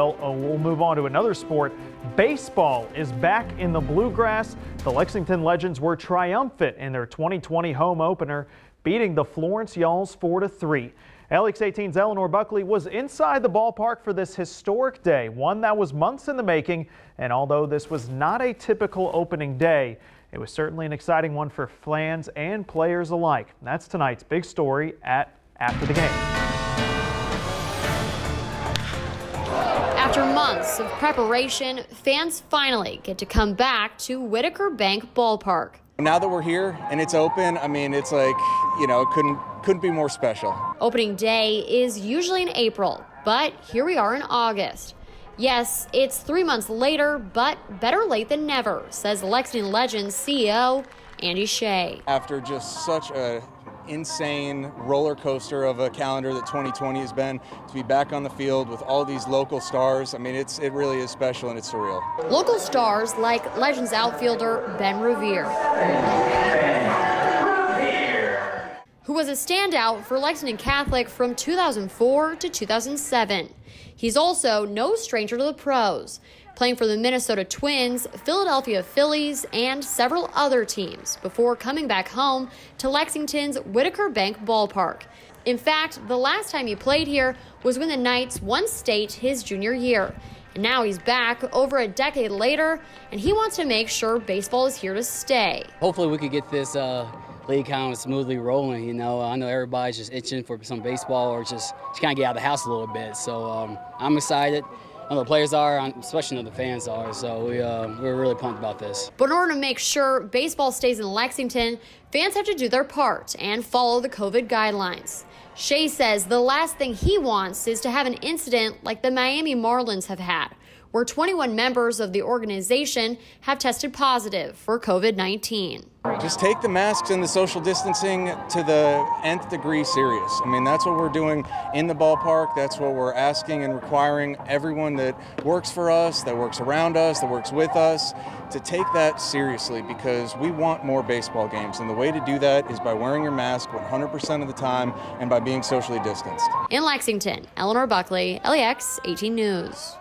Well, uh, we'll move on to another sport. Baseball is back in the bluegrass. The Lexington Legends were triumphant in their 2020 home opener, beating the Florence Y'alls 4 3. LEX 18's Eleanor Buckley was inside the ballpark for this historic day, one that was months in the making. And although this was not a typical opening day, it was certainly an exciting one for fans and players alike. That's tonight's big story at After the Game. After months of preparation, fans finally get to come back to Whitaker Bank Ballpark. Now that we're here and it's open, I mean, it's like, you know, it couldn't couldn't be more special. Opening day is usually in April, but here we are in August. Yes, it's three months later, but better late than never, says Lexington Legends CEO Andy Shea. After just such a insane roller coaster of a calendar that 2020 has been to be back on the field with all these local stars. I mean, it's it really is special and it's surreal. Local stars like Legends outfielder Ben Revere. Who was a standout for Lexington Catholic from 2004 to 2007. He's also no stranger to the pros playing for the Minnesota Twins, Philadelphia Phillies, and several other teams before coming back home to Lexington's Whitaker Bank Ballpark. In fact, the last time he played here was when the Knights won state his junior year. And now he's back over a decade later, and he wants to make sure baseball is here to stay. Hopefully, we could get this uh, league kind of smoothly rolling. You know, I know everybody's just itching for some baseball or just, just kind of get out of the house a little bit. So um, I'm excited the players are, especially the fans are. So we, uh, we're really pumped about this. But in order to make sure baseball stays in Lexington, fans have to do their part and follow the COVID guidelines. Shea says the last thing he wants is to have an incident like the Miami Marlins have had, where 21 members of the organization have tested positive for COVID 19. Just take the masks and the social distancing to the nth degree serious. I mean, that's what we're doing in the ballpark. That's what we're asking and requiring everyone that works for us, that works around us, that works with us to take that seriously because we want more baseball games. And the way to do that is by wearing your mask 100% of the time and by being socially distanced. In Lexington, Eleanor Buckley, LEX 18 News.